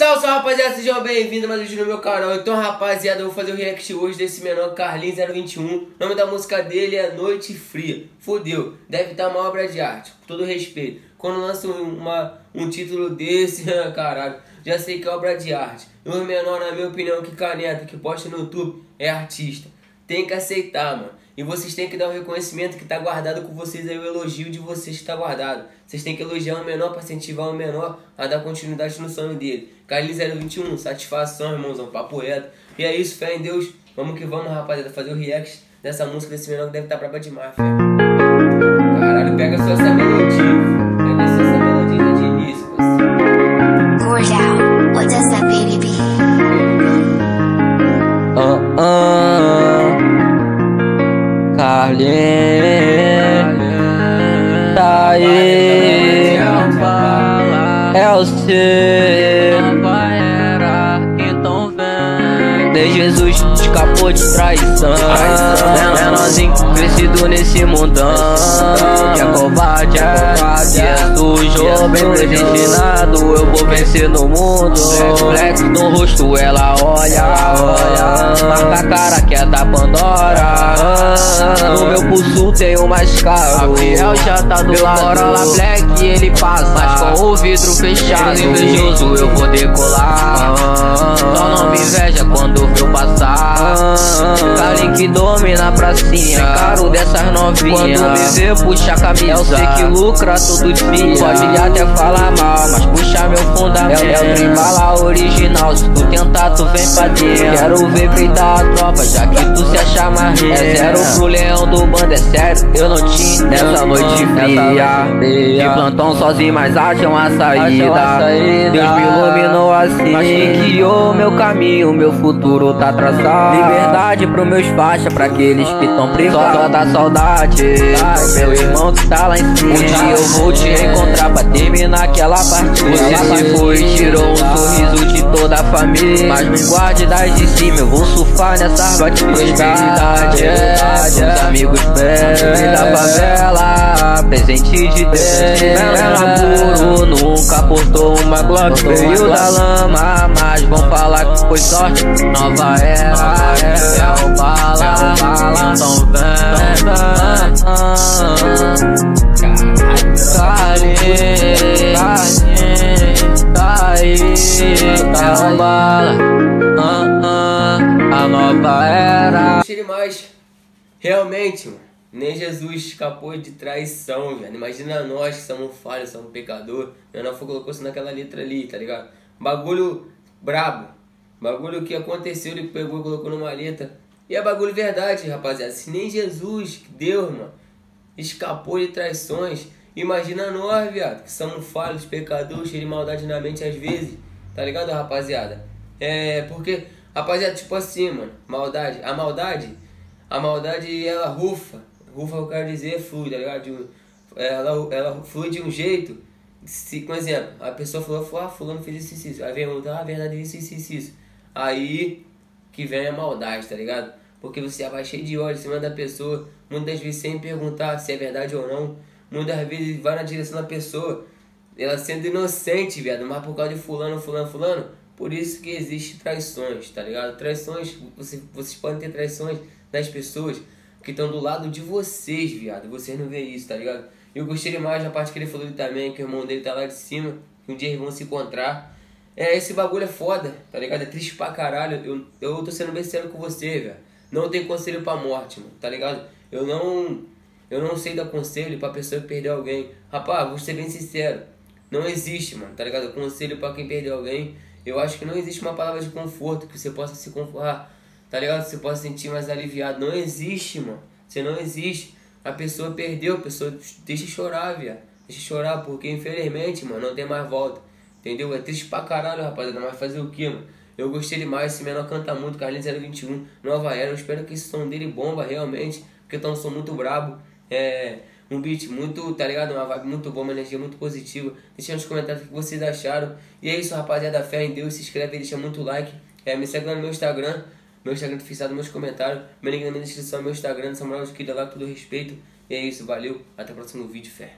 Salve, salve rapaziada, sejam bem-vindos mais um vídeo no meu canal. Então, rapaziada, eu vou fazer o react hoje desse menor Carlinhos021. O nome da música dele é Noite Fria. Fodeu, deve estar uma obra de arte, com todo respeito. Quando lança uma, um título desse, caralho, já sei que é obra de arte. E o menor, na minha opinião, que caneta, que posta no YouTube, é artista. Tem que aceitar, mano. E vocês têm que dar o reconhecimento que está guardado com vocês aí, o elogio de vocês que está guardado. Vocês têm que elogiar o menor para incentivar o menor a dar continuidade no sonho dele. Carlinhos 021, satisfação, irmãozão, papo reto. E é isso, fé em Deus. Vamos que vamos, rapaziada, fazer o react dessa música desse menor que deve estar tá braba demais, fé. Caralho, pega só essa melodia, aí É o seu. Então vem De Jesus escapou de traição. Menorzinho crescido nesse mundão. Que é covarde, é sujo Bem predestinado, eu vou vencer no mundo. Flex no rosto, ela olha, olha. Marca a cara que é da Pandora No meu pulso tem mais caro. A Fiel já tá do lado. Corolla Black ele passa. Mas com o vidro fechado. Invejoso eu vou decolar. Só não me inveja quando eu passar. Cali que domina a pracinha Caro dessas novinhas. Quando me vê puxa a camisa. Eu sei que lucra todo dia Pode até falar mal meu fundamento. É o trem bala original Se tu tentar tu vem pra dentro. Quero ver peitar a tropa Já que tu se acha mais É zero pro leão do bando, é sério Eu não tinha nessa noite fria De plantão sozinho mas acham a saída. Deus me iluminou assim. Mas quem guiou meu caminho Meu futuro tá traçado. Liberdade pros meus faixas Pra aqueles que tão privados. Só da saudade Meu irmão que tá lá em cima. Um dia eu vou te encontrar Pra terminar aquela partida Você se foi e tirou um sorriso de toda a família. Mas me guarde das de cima Eu vou surfar nessas batidas Prosperidade. É Os amigos bem da favela Presente de Deus. Ela puro nunca portou uma Glock. Veio da lama Mas vão falar que foi sorte. Nova era É o bala. Então vem É o bala A nova era Gostei demais Realmente, mano nem Jesus escapou de traição, velho. Imagina nós que somos falhos, somos pecador. Meu não foi colocou isso naquela letra ali, tá ligado? Bagulho brabo. Bagulho que aconteceu, ele pegou e colocou numa letra. E é bagulho verdade, rapaziada. Se nem Jesus, Deus, mano, escapou de traições, imagina nós, viado, que somos falhos, pecadores, cheios de maldade na mente às vezes. Tá ligado, rapaziada? É, porque, rapaziada, tipo assim, mano, maldade. A maldade, a maldade, ela rufa rufa eu quero dizer flui, tá ligado? Ela, ela flui de um jeito, se, por exemplo, a pessoa falou, ah, fulano fez isso, isso, isso. Aí vem outra, ah, verdade, isso, isso, isso, isso. Aí que vem a maldade, tá ligado? Porque você vai cheio de ódio em cima da pessoa, muitas vezes sem perguntar se é verdade ou não. Muitas vezes vai na direção da pessoa, ela sendo inocente, viado, mas por causa de fulano, fulano, fulano. Por isso que existe traições, tá ligado? Traições, você, vocês podem ter traições das pessoas que estão do lado de vocês, viado. Vocês não veem isso, tá ligado? Eu gostei demais da parte que ele falou também, que o irmão dele tá lá de cima, que um dia eles vão se encontrar. É, esse bagulho é foda, tá ligado? É triste pra caralho. Eu, eu tô sendo bem sério com você, velho. Não tem conselho pra morte, mano, tá ligado? Eu não. Eu não sei dar conselho pra pessoa que perdeu alguém. Rapaz, vou ser bem sincero. Não existe, mano, tá ligado? Conselho pra quem perdeu alguém. Eu acho que não existe uma palavra de conforto que você possa se confortar tá ligado? Você pode se sentir mais aliviado. Não existe, mano. Você não existe. A pessoa perdeu, a pessoa deixa chorar, viado. Deixa chorar, porque infelizmente, mano, não tem mais volta. Entendeu? É triste pra caralho, rapaziada. Mas fazer o que, mano? Eu gostei demais, esse menor canta muito, Carlinhos 021, Nova Era. Eu espero que esse som dele bomba realmente, porque tá um som muito brabo. É um beat muito, tá ligado? Uma vibe muito boa, uma energia muito positiva. Deixa nos comentários o que vocês acharam. E é isso, rapaziada. Fé em Deus. Se inscreve, deixa muito like. É, me segue lá no meu Instagram. Meu Instagram tá fixado meus comentários. Meu link na minha descrição, meu Instagram, Samuel de lá, todo respeito. E é isso, valeu. Até o próximo vídeo, fé.